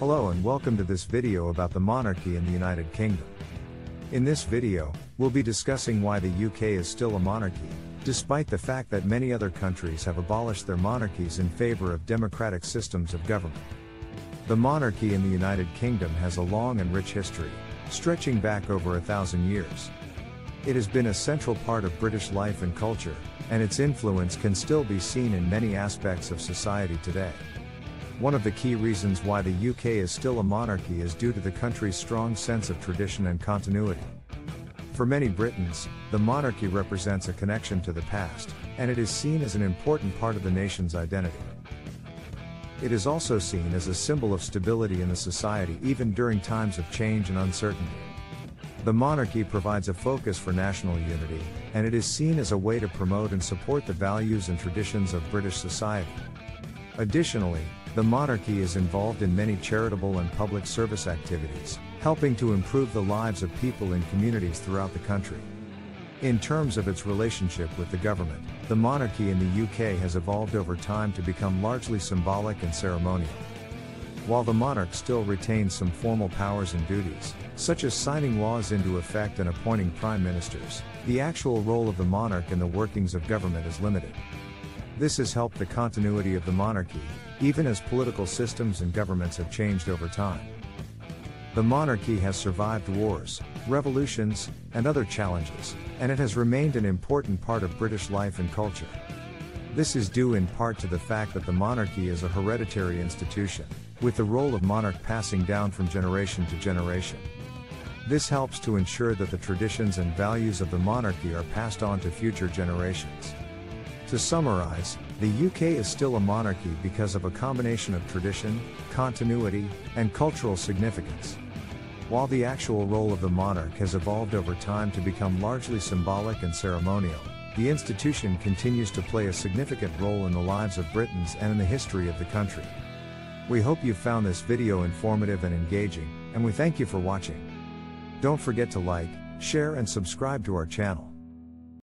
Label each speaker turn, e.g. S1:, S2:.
S1: Hello and welcome to this video about the monarchy in the United Kingdom. In this video, we'll be discussing why the UK is still a monarchy, despite the fact that many other countries have abolished their monarchies in favor of democratic systems of government. The monarchy in the United Kingdom has a long and rich history, stretching back over a thousand years. It has been a central part of British life and culture, and its influence can still be seen in many aspects of society today. One of the key reasons why the UK is still a monarchy is due to the country's strong sense of tradition and continuity. For many Britons, the monarchy represents a connection to the past, and it is seen as an important part of the nation's identity. It is also seen as a symbol of stability in the society even during times of change and uncertainty. The monarchy provides a focus for national unity, and it is seen as a way to promote and support the values and traditions of British society. Additionally, the monarchy is involved in many charitable and public service activities, helping to improve the lives of people in communities throughout the country. In terms of its relationship with the government, the monarchy in the UK has evolved over time to become largely symbolic and ceremonial. While the monarch still retains some formal powers and duties, such as signing laws into effect and appointing prime ministers, the actual role of the monarch in the workings of government is limited. This has helped the continuity of the monarchy, even as political systems and governments have changed over time. The monarchy has survived wars, revolutions, and other challenges, and it has remained an important part of British life and culture. This is due in part to the fact that the monarchy is a hereditary institution, with the role of monarch passing down from generation to generation. This helps to ensure that the traditions and values of the monarchy are passed on to future generations. To summarize, the UK is still a monarchy because of a combination of tradition, continuity, and cultural significance. While the actual role of the monarch has evolved over time to become largely symbolic and ceremonial, the institution continues to play a significant role in the lives of Britons and in the history of the country. We hope you found this video informative and engaging, and we thank you for watching. Don't forget to like, share and subscribe to our channel.